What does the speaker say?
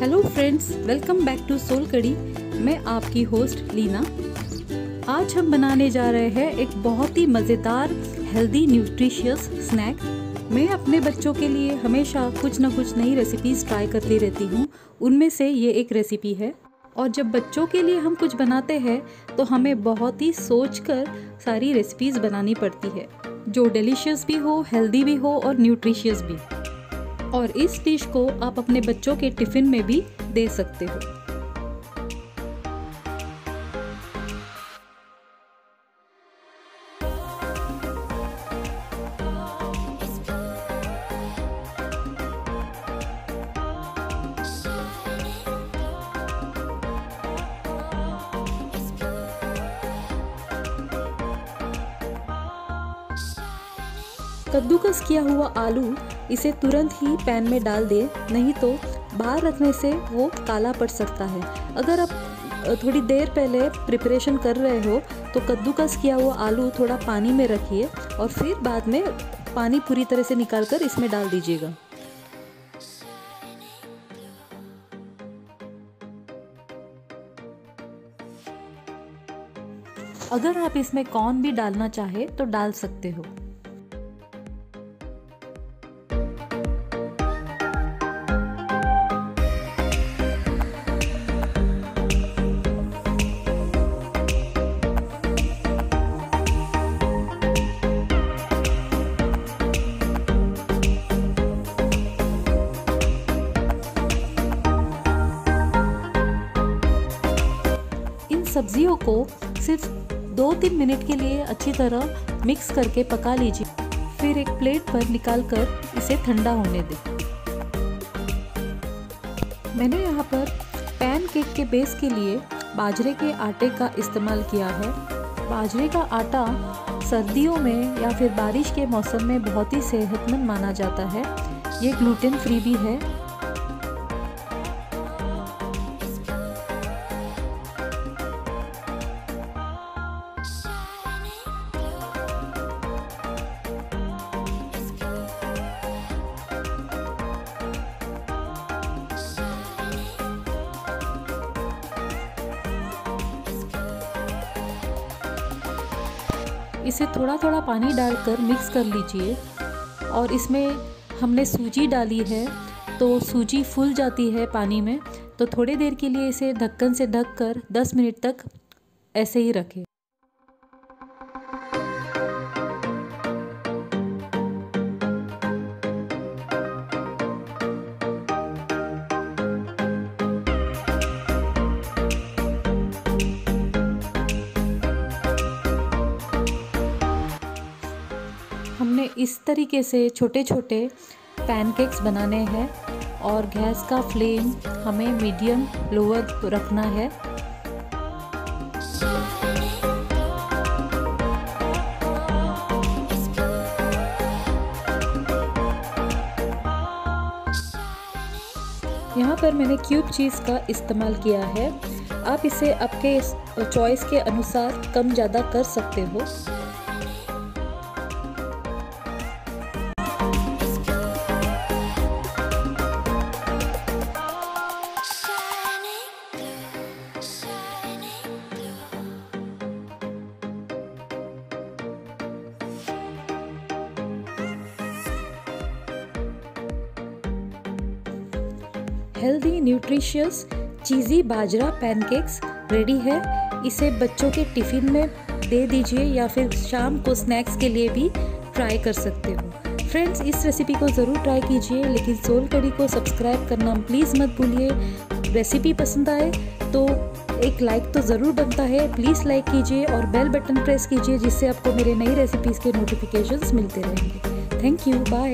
Hello friends welcome back to Sol Kadhi मैं आपकी host Leena. आज हम बनाने जा रहे हैं एक बहुत ही मज़ेदार हेल्दी न्यूट्रिशियस स्नैक मैं अपने बच्चों के लिए हमेशा कुछ ना कुछ नई रेसिपीज़ ट्राई करती रहती हूँ। उनमें से ये एक रेसिपी है। और जब बच्चों के लिए हम कुछ बनाते हैं तो हमें बहुत ही सोच कर सारी रेसिपीज़ बनानी पड़ती है। जो डिलीशियस भी हो हेल्दी भी हो और न्यूट्रिशियस भी। और इस डिश को आप अपने बच्चों के टिफ़िन में भी दे सकते हो। कद्दूकस किया हुआ आलू इसे तुरंत ही पैन में डाल दे, नहीं तो बाहर रखने से वो काला पड़ सकता है। अगर आप थोड़ी देर पहले प्रिपरेशन कर रहे हो तो कद्दूकस किया हुआ आलू थोड़ा पानी में रखिए और फिर बाद में पानी पूरी तरह से निकाल कर इसमें डाल दीजिएगा। अगर आप इसमें कॉर्न भी डालना चाहे तो डाल सकते हो। सब्जियों को सिर्फ़ दो तीन मिनट के लिए अच्छी तरह मिक्स करके पका लीजिए। फिर एक प्लेट पर निकाल कर इसे ठंडा होने दें। मैंने यहाँ पर पैन केक के बेस के लिए बाजरे के आटे का इस्तेमाल किया है। बाजरे का आटा सर्दियों में या फिर बारिश के मौसम में बहुत ही सेहतमंद माना जाता है। ये ग्लूटेन फ्री भी है। इसे थोड़ा थोड़ा पानी डालकर मिक्स कर लीजिए। और इसमें हमने सूजी डाली है तो सूजी फूल जाती है पानी में तो थोड़ी देर के लिए इसे ढक्कन से ढक कर 10 मिनट तक ऐसे ही रखें। इस तरीके से छोटे छोटे पैनकेक्स बनाने हैं और गैस का फ्लेम हमें मीडियम, लोअर रखना है। यहाँ पर मैंने क्यूब चीज़ का इस्तेमाल किया है। आप इसे आपके चॉइस के अनुसार कम ज़्यादा कर सकते हो। हेल्दी न्यूट्रिशियस चीज़ी बाजरा पैनकेक्स रेडी है। इसे बच्चों के टिफ़िन में दे दीजिए या फिर शाम को स्नैक्स के लिए भी ट्राई कर सकते हो। फ्रेंड्स इस रेसिपी को ज़रूर ट्राई कीजिए, लेकिन सोल कड़ी को सब्सक्राइब करना प्लीज़ मत भूलिए। रेसिपी पसंद आए तो एक लाइक तो ज़रूर बनता है। प्लीज़ लाइक कीजिए और बेल बटन प्रेस कीजिए, जिससे आपको मेरे नई रेसिपीज़ के नोटिफिकेशंस मिलते रहेंगे। Thank you bye